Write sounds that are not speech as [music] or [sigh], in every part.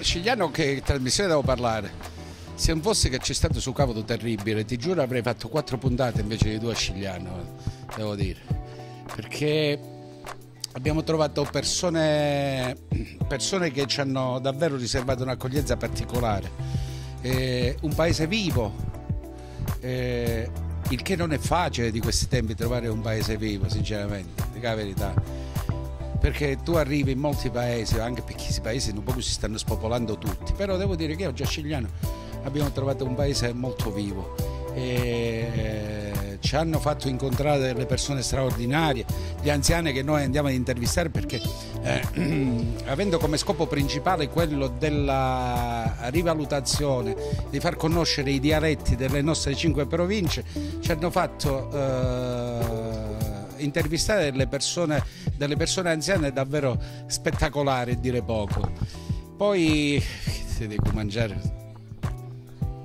Scigliano che trasmissione devo parlare? Se non fosse che c'è stato su cavolo terribile, ti giuro avrei fatto quattro puntate invece di due a Scigliano, devo dire. Perché abbiamo trovato persone, persone che ci hanno davvero riservato un'accoglienza particolare. Eh, un paese vivo, eh, il che non è facile di questi tempi trovare un paese vivo, sinceramente, dico la verità perché tu arrivi in molti paesi, anche perché questi paesi un po' si stanno spopolando tutti, però devo dire che oggi a Scigliano abbiamo trovato un paese molto vivo. E ci hanno fatto incontrare delle persone straordinarie, gli anziani che noi andiamo ad intervistare perché eh, [clears throat] avendo come scopo principale quello della rivalutazione, di far conoscere i dialetti delle nostre cinque province, ci hanno fatto eh, intervistare delle persone, delle persone anziane davvero spettacolari, dire poco. Poi si devo mangiare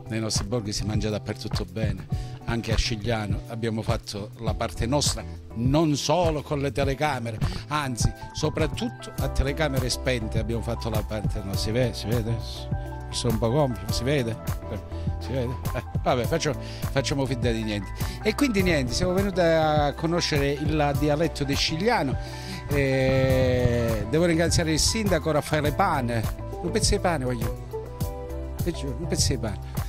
nei nostri borghi si mangia dappertutto bene, anche a Scigliano abbiamo fatto la parte nostra non solo con le telecamere, anzi soprattutto a telecamere spente abbiamo fatto la parte nostra, si vede, si vede? Sono un po' complice, si vede? Si vede? Eh, vabbè, facciamo, facciamo finta di niente. E quindi niente, siamo venuti a conoscere il dialetto di Scigliano. E devo ringraziare il sindaco Raffaele Pane. Un pezzo di pane voglio. Un pezzo di pane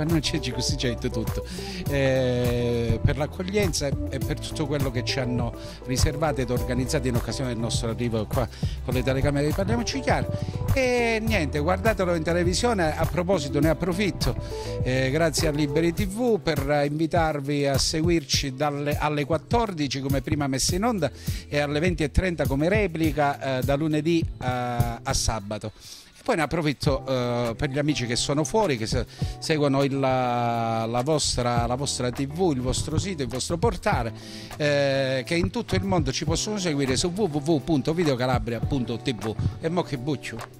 ma non c'è così c'è tutto eh, per l'accoglienza e per tutto quello che ci hanno riservato ed organizzato in occasione del nostro arrivo qua con le telecamere di Parliamoci Chiaro. E niente guardatelo in televisione a proposito ne approfitto eh, grazie a Liberi TV per invitarvi a seguirci dalle, alle 14 come prima messa in onda e alle 20.30 come replica eh, da lunedì a, a sabato poi ne approfitto eh, per gli amici che sono fuori, che se, seguono il, la, la, vostra, la, vostra, tv, il vostro sito, il vostro portale, eh, che in tutto il mondo ci possono seguire su www.videocalabria.tv. E mo che buccio!